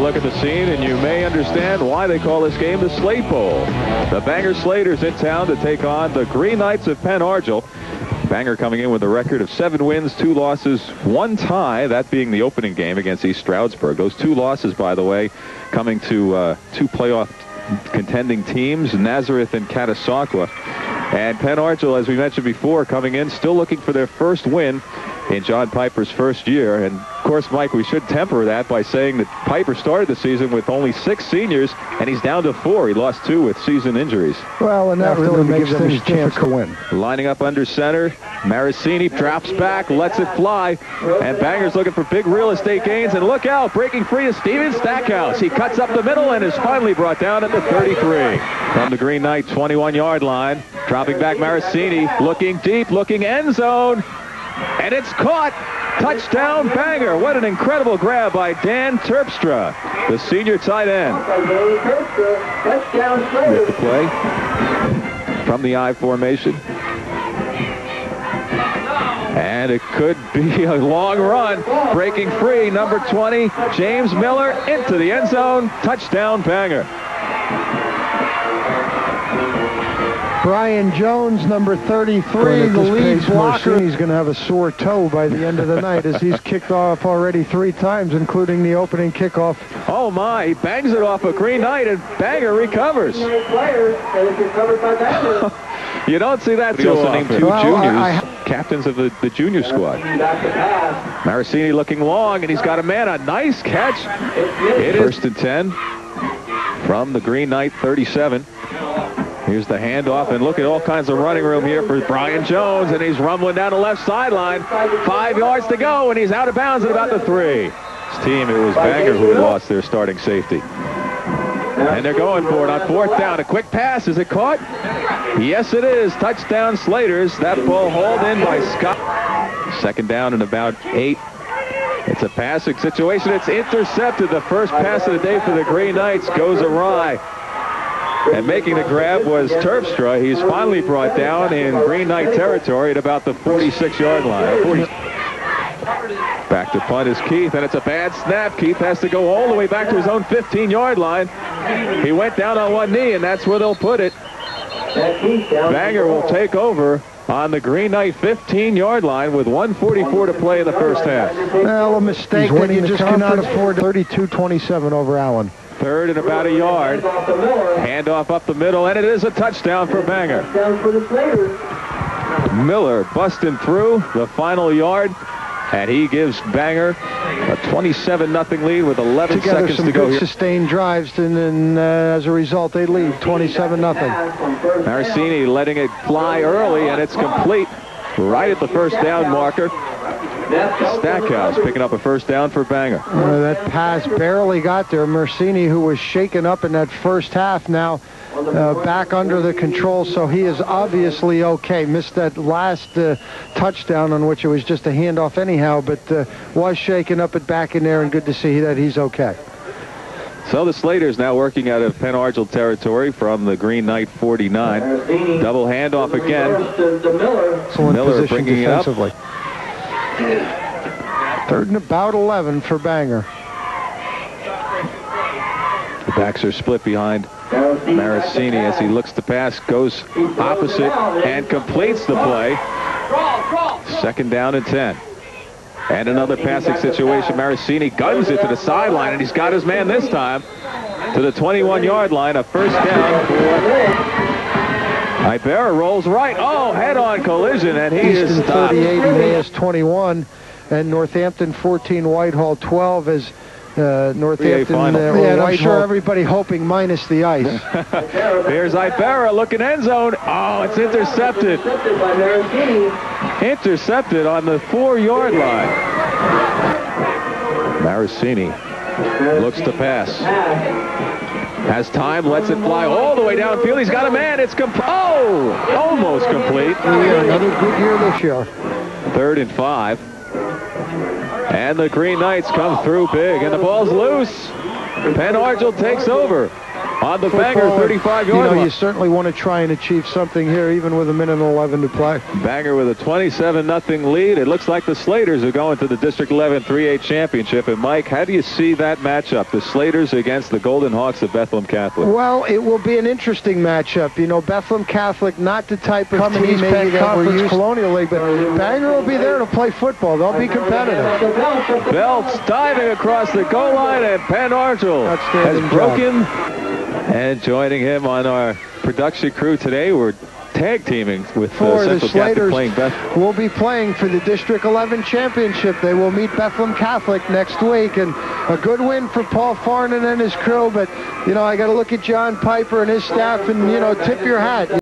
Look at the scene, and you may understand why they call this game the Slate Bowl. The Bangor Slaters in town to take on the Green Knights of Pen Argyl. Bangor coming in with a record of seven wins, two losses, one tie, that being the opening game against East Stroudsburg. Those two losses, by the way, coming to uh, two playoff contending teams, Nazareth and Catasauqua. And Pen Argyl, as we mentioned before, coming in still looking for their first win in John Piper's first year. And of course, Mike, we should temper that by saying that Piper started the season with only six seniors, and he's down to four. He lost two with season injuries. Well, and that really makes them a chance to win. Lining up under center, Marasini drops back, lets it fly, and Bangor's looking for big real estate gains. And look out, breaking free is Steven Stackhouse. He cuts up the middle and is finally brought down at the 33. From the Green Knight 21-yard line, dropping back Marasini, looking deep, looking end zone. And it's caught. Touchdown Bangor. What an incredible grab by Dan Terpstra, the senior tight end. With the play from the I formation. And it could be a long run. Breaking free, number 20, James Miller into the end zone. Touchdown Bangor. Brian Jones, number 33, the lead blocker. He's going to have a sore toe by the end of the night as he's kicked off already three times, including the opening kickoff. Oh, my. He bangs it off a Green Knight, and Bangor recovers. you don't see that too often. named two well, juniors, I, I, captains of the, the junior squad. Marasini looking long, and he's got a man. A nice catch. It is First and 10 from the Green Knight 37. Here's the handoff, and look at all kinds of running room here for Brian Jones, and he's rumbling down the left sideline. Five yards to go, and he's out of bounds at about the three. His team, it was Bangor who had lost their starting safety. And they're going for it on fourth down. A quick pass. Is it caught? Yes, it is. Touchdown Slaters. That ball hauled in by Scott. Second down and about eight. It's a passing situation. It's intercepted. The first pass of the day for the Green Knights goes awry. And making the grab was Terpstra. He's finally brought down in Green Knight territory at about the 46-yard line. 40. Back to punt is Keith, and it's a bad snap. Keith has to go all the way back to his own 15-yard line. He went down on one knee, and that's where they'll put it. Bangor will take over on the Green Knight 15-yard line with 144 to play in the first half. Well, a mistake that you just cannot afford. 32-27 over Allen. Third and about a yard. Handoff up the middle, and it is a touchdown for Bangor. Miller busting through the final yard, and he gives Bangor a 27-0 lead with 11 Together seconds some to go good sustained drives, and then uh, as a result, they lead 27-0. Marasini letting it fly early, and it's complete right at the first down marker. Stackhouse picking up a first down for Bangor. Uh, that pass barely got there. Marasini, who was shaken up in that first half, now uh, back under the control, so he is obviously okay. Missed that last uh, touchdown on which it was just a handoff anyhow, but uh, was shaken up and back in there, and good to see that he's okay. So the Slaters now working out of Pen Argyl territory from the Green Knight 49. Double handoff again. Miller bringing it up. Third and about 11 for Bangor. The backs are split behind Marasini as he looks to pass, goes opposite and completes the play. Second down and 10. And another passing situation. Marasini guns it to the sideline, and he's got his man this time to the 21-yard line. A first down for Ibarra rolls right. Oh, head-on collision, and he Easton is stopped. 38, Emmaus 21, and Northampton 14, Whitehall 12 as uh, Northampton. Uh, yeah, and I'm sure everybody hoping minus the ice. Here's Ibarra looking end zone. Oh, it's intercepted. Intercepted on the four-yard line. Marasini looks to pass. Has time, lets it fly all the way downfield. He's got a man. It's complete. Oh, almost complete. Yeah, another good year this year. Third and five. And the Green Knights come through big, and the ball's loose. Pen Argyl takes over. On the Bangor 35 yard You know, you certainly want to try and achieve something here, even with a minute and 11 to play. Bangor with a 27 nothing lead. It looks like the Slaters are going to the District 11 3A championship. And Mike, how do you see that matchup? The Slaters against the Golden Hawks of Bethlehem Catholic. Well, it will be an interesting matchup. You know, Bethlehem Catholic, not the type of Coming team maybe that we're used Colonial League, but Bangor will be there to play football. They'll be competitive. Belts diving across the goal line, and Pen Argyl has broken. Job. And joining him on our production crew today, we're tag teaming with uh, the Slaters. Playing Beth- will be playing for the District 11 championship. They will meet Bethlehem Catholic next week, and a good win for Paul Farnan and his crew. But you know, I got to look at John Piper and his staff, and you know, tip your hat.